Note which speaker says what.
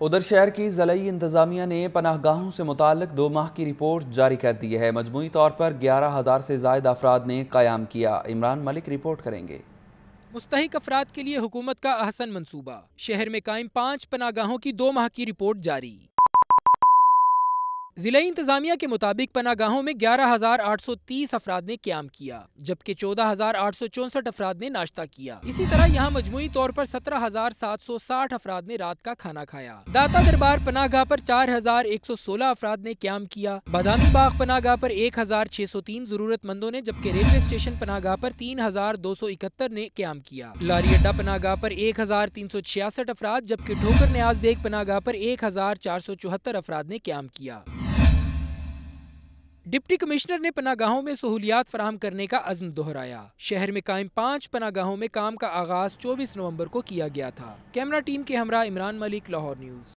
Speaker 1: ادھر شہر کی ضلعی انتظامیہ نے پناہ گاہوں سے متعلق دو ماہ کی رپورٹ جاری کر دی ہے۔ مجموعی طور پر گیارہ ہزار سے زائد افراد نے قیام کیا۔ عمران ملک رپورٹ کریں گے۔
Speaker 2: مستحق افراد کے لیے حکومت کا احسن منصوبہ۔ شہر میں قائم پانچ پناہ گاہوں کی دو ماہ کی رپورٹ جاری۔ ضلعی انتظامیہ کے مطابق پناہ گاہوں میں گیارہ ہزار آٹھ سو تیس افراد نے قیام کیا، جبکہ چودہ ہزار آٹھ سو چونسٹھ افراد نے ناشتہ کیا۔ اسی طرح یہاں مجموعی طور پر سترہ ہزار سات سو ساٹھ افراد نے رات کا کھانا کھایا۔ داتا دربار پناہ گاہ پر چار ہزار ایک سو سولہ افراد نے قیام کیا۔ بادامی باغ پناہ گاہ پر ایک ہزار چھ سو تین ضرورت مندوں نے، جبکہ ریلوے اسٹیشن پناہ گاہ پر تین ہزار دو سو اکہتر نے قیام کیا۔ لاری اڈا پناہ گاہ پر ایک ہزار تین سو چھیاسٹھ افراد، جبکہ ٹھوکر نیاز بیگ پناہ گاہ پر ایک ہزار چار سو چوہتر افراد نے قیام کیا۔ ڈپٹی کمشنر نے پناہ گاہوں میں سہولیات فراہم کرنے کا عزم دہرایا۔ شہر میں قائم پانچ پناہ گاہوں میں کام کا آغاز چوبیس نومبر کو کیا گیا تھا۔ کیمرہ ٹیم کے ہمراہ عمران ملک، لاہور نیوز۔